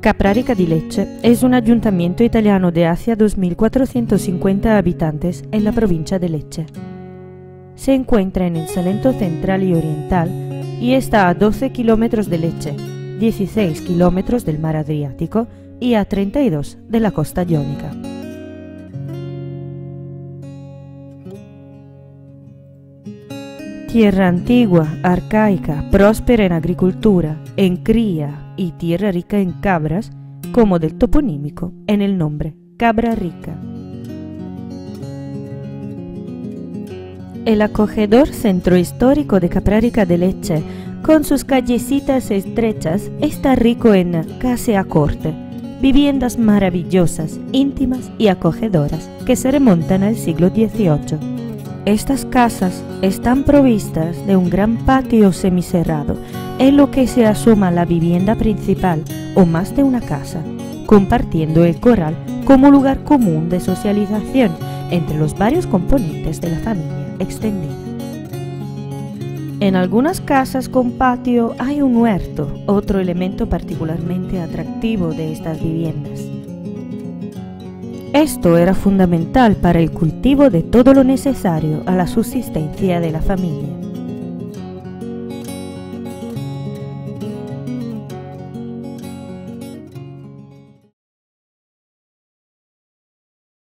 Caprarica di Lecce es un ayuntamiento italiano de hacia 2.450 habitantes en la provincia de Lecce. Se encuentra en el Salento central y oriental y está a 12 kilómetros de Lecce, 16 kilómetros del mar Adriático y a 32 de la costa jónica. Tierra antigua, arcaica, próspera en agricultura, en cría y tierra rica en cabras, como del toponímico en el nombre Cabra Rica. El acogedor centro histórico de Caprarica de Leche, con sus callecitas estrechas, está rico en casa a corte, viviendas maravillosas, íntimas y acogedoras que se remontan al siglo XVIII. Estas casas están provistas de un gran patio semicerrado en lo que se asoma la vivienda principal o más de una casa, compartiendo el corral como lugar común de socialización entre los varios componentes de la familia extendida. En algunas casas con patio hay un huerto, otro elemento particularmente atractivo de estas viviendas. Esto era fundamental para el cultivo de todo lo necesario a la subsistencia de la familia.